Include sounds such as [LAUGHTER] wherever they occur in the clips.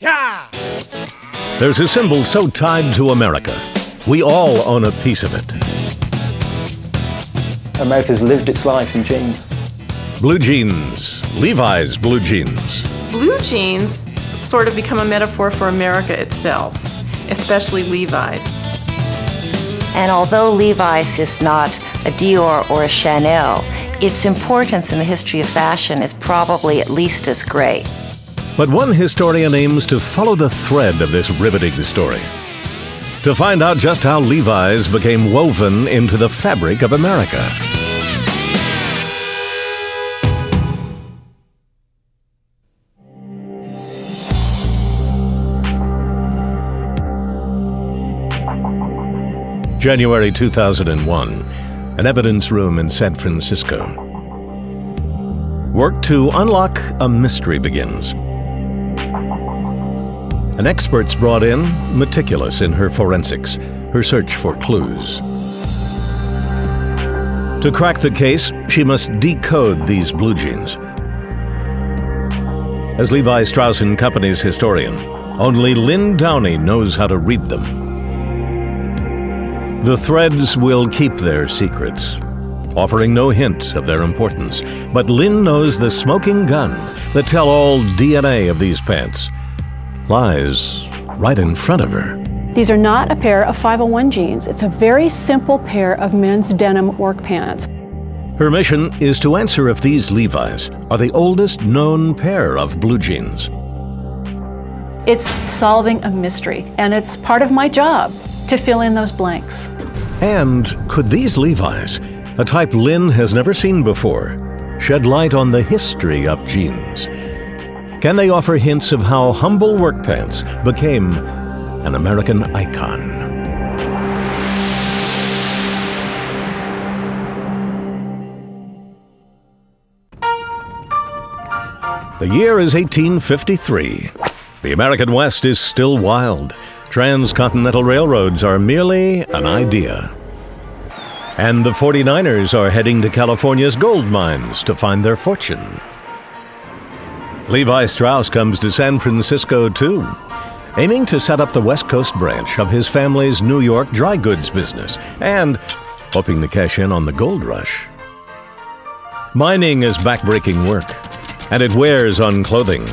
Yeah! There's a symbol so tied to America. We all own a piece of it. America's lived its life in jeans. Blue jeans, Levi's blue jeans. Blue jeans sort of become a metaphor for America itself, especially Levi's. And although Levi's is not a Dior or a Chanel, its importance in the history of fashion is probably at least as great. But one historian aims to follow the thread of this riveting story. To find out just how Levi's became woven into the fabric of America. January 2001, an evidence room in San Francisco. Work to unlock a mystery begins. An expert's brought in, meticulous in her forensics, her search for clues. To crack the case, she must decode these blue jeans. As Levi Strauss & Company's historian, only Lynn Downey knows how to read them. The threads will keep their secrets, offering no hint of their importance. But Lynn knows the smoking gun, the tell-all DNA of these pants, lies right in front of her. These are not a pair of 501 jeans. It's a very simple pair of men's denim work pants. Her mission is to answer if these Levi's are the oldest known pair of blue jeans. It's solving a mystery, and it's part of my job to fill in those blanks. And could these Levi's, a type Lynn has never seen before, shed light on the history of jeans? Can they offer hints of how humble work pants became an American icon? The year is 1853. The American West is still wild. Transcontinental railroads are merely an idea. And the 49ers are heading to California's gold mines to find their fortune. Levi Strauss comes to San Francisco too, aiming to set up the West Coast branch of his family's New York dry goods business and hoping to cash in on the gold rush. Mining is backbreaking work, and it wears on clothing.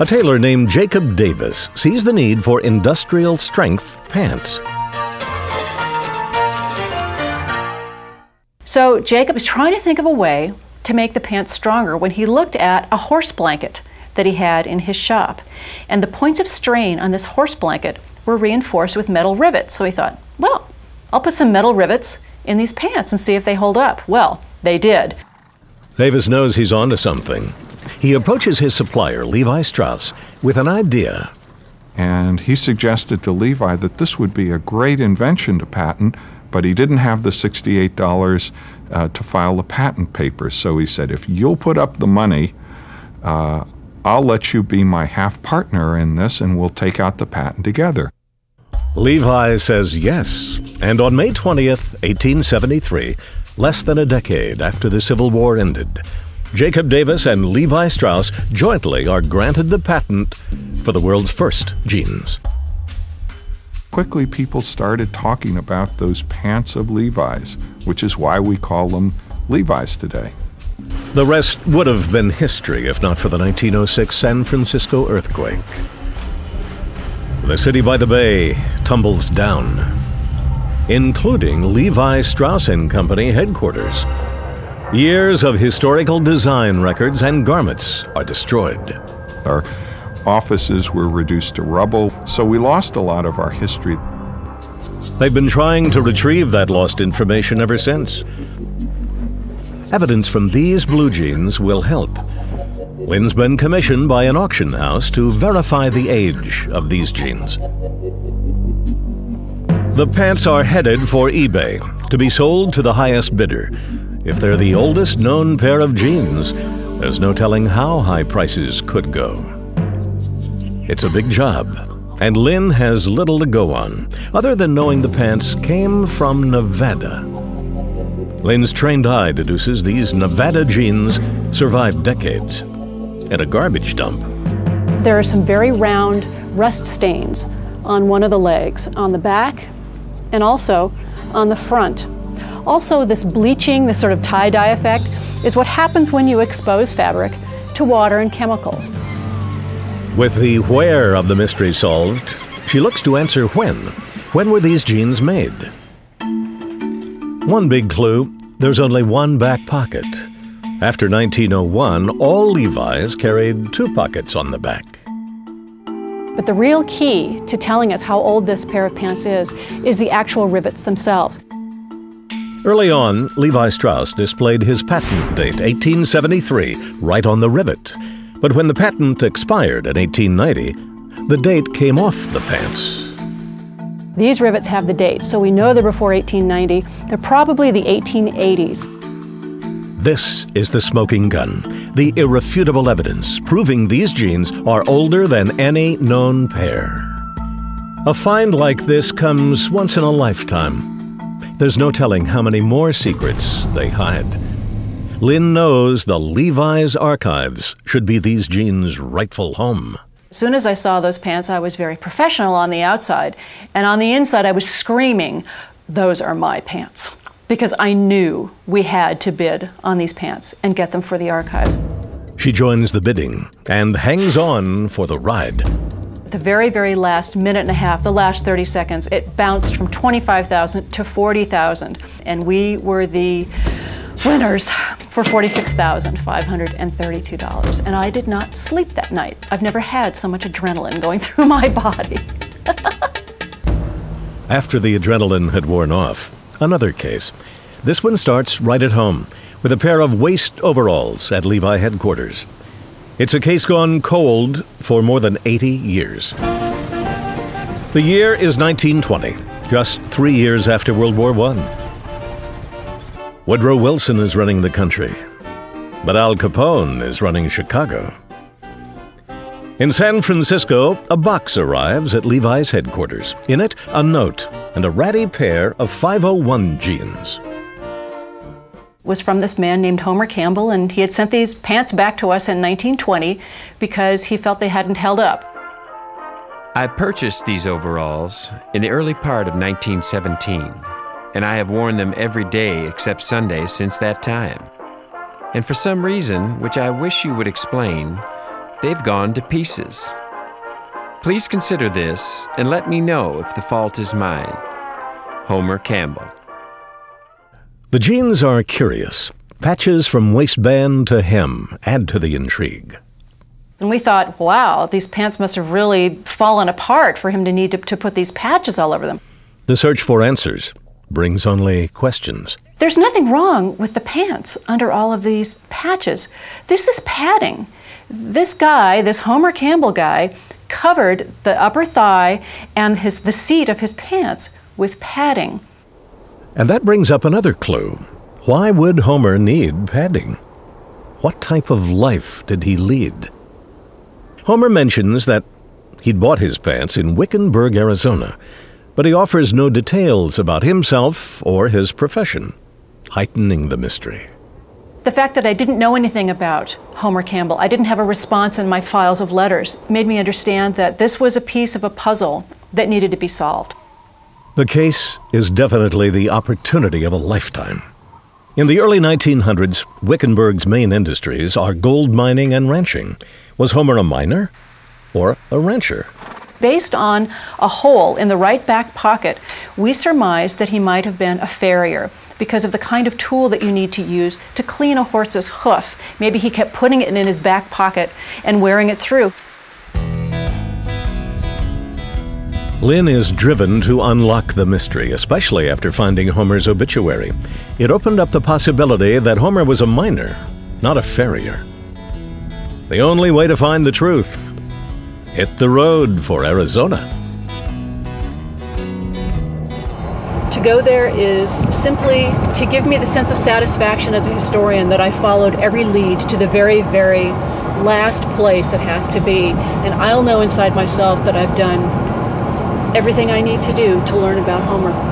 A tailor named Jacob Davis sees the need for industrial strength pants. So Jacob is trying to think of a way to make the pants stronger when he looked at a horse blanket that he had in his shop. And the points of strain on this horse blanket were reinforced with metal rivets. So he thought, well, I'll put some metal rivets in these pants and see if they hold up. Well, they did. Davis knows he's onto something. He approaches his supplier, Levi Strauss, with an idea. And he suggested to Levi that this would be a great invention to patent, but he didn't have the $68 uh, to file the patent papers. So he said, if you'll put up the money, uh, I'll let you be my half partner in this and we'll take out the patent together. Levi says yes, and on May 20th, 1873, less than a decade after the Civil War ended, Jacob Davis and Levi Strauss jointly are granted the patent for the world's first jeans. Quickly, people started talking about those pants of Levi's, which is why we call them Levi's today. The rest would have been history if not for the 1906 San Francisco earthquake. The city by the bay tumbles down, including Levi Strauss & Company headquarters. Years of historical design records and garments are destroyed. Our offices were reduced to rubble, so we lost a lot of our history. They've been trying to retrieve that lost information ever since. Evidence from these blue jeans will help. Lynn's been commissioned by an auction house to verify the age of these jeans. The pants are headed for eBay to be sold to the highest bidder. If they're the oldest known pair of jeans, there's no telling how high prices could go. It's a big job, and Lynn has little to go on, other than knowing the pants came from Nevada. Lynn's trained eye deduces these Nevada jeans survived decades at a garbage dump. there are some very round rust stains on one of the legs, on the back, and also on the front. Also, this bleaching, this sort of tie-dye effect, is what happens when you expose fabric to water and chemicals. With the where of the mystery solved, she looks to answer when. When were these jeans made? One big clue there's only one back pocket. After 1901, all Levi's carried two pockets on the back. But the real key to telling us how old this pair of pants is, is the actual rivets themselves. Early on, Levi Strauss displayed his patent date, 1873, right on the rivet. But when the patent expired in 1890, the date came off the pants. These rivets have the date, so we know they're before 1890. They're probably the 1880s. This is the smoking gun, the irrefutable evidence proving these jeans are older than any known pair. A find like this comes once in a lifetime. There's no telling how many more secrets they hide. Lynn knows the Levi's archives should be these jeans' rightful home. As soon as I saw those pants, I was very professional on the outside. And on the inside, I was screaming, Those are my pants. Because I knew we had to bid on these pants and get them for the archives. She joins the bidding and hangs on for the ride the very, very last minute and a half, the last 30 seconds, it bounced from 25,000 to 40,000. And we were the winners for $46,532. And I did not sleep that night. I've never had so much adrenaline going [LAUGHS] through my body. [LAUGHS] After the adrenaline had worn off, another case. This one starts right at home with a pair of waist overalls at Levi headquarters. It's a case gone cold for more than 80 years. The year is 1920, just three years after World War I. Woodrow Wilson is running the country, but Al Capone is running Chicago. In San Francisco, a box arrives at Levi's headquarters. In it, a note and a ratty pair of 501 jeans was from this man named Homer Campbell, and he had sent these pants back to us in 1920 because he felt they hadn't held up. I purchased these overalls in the early part of 1917, and I have worn them every day except Sundays since that time. And for some reason, which I wish you would explain, they've gone to pieces. Please consider this and let me know if the fault is mine. Homer Campbell. The jeans are curious. Patches from waistband to hem add to the intrigue. And we thought, wow, these pants must have really fallen apart for him to need to, to put these patches all over them. The search for answers brings only questions. There's nothing wrong with the pants under all of these patches. This is padding. This guy, this Homer Campbell guy, covered the upper thigh and his, the seat of his pants with padding. And that brings up another clue. Why would Homer need padding? What type of life did he lead? Homer mentions that he'd bought his pants in Wickenburg, Arizona, but he offers no details about himself or his profession, heightening the mystery. The fact that I didn't know anything about Homer Campbell, I didn't have a response in my files of letters, made me understand that this was a piece of a puzzle that needed to be solved. The case is definitely the opportunity of a lifetime. In the early 1900s, Wickenburg's main industries are gold mining and ranching. Was Homer a miner or a rancher? Based on a hole in the right back pocket, we surmised that he might have been a farrier because of the kind of tool that you need to use to clean a horse's hoof. Maybe he kept putting it in his back pocket and wearing it through. Lynn is driven to unlock the mystery, especially after finding Homer's obituary. It opened up the possibility that Homer was a miner, not a farrier. The only way to find the truth hit the road for Arizona. To go there is simply to give me the sense of satisfaction as a historian that I followed every lead to the very, very last place it has to be. And I'll know inside myself that I've done everything I need to do to learn about Homer.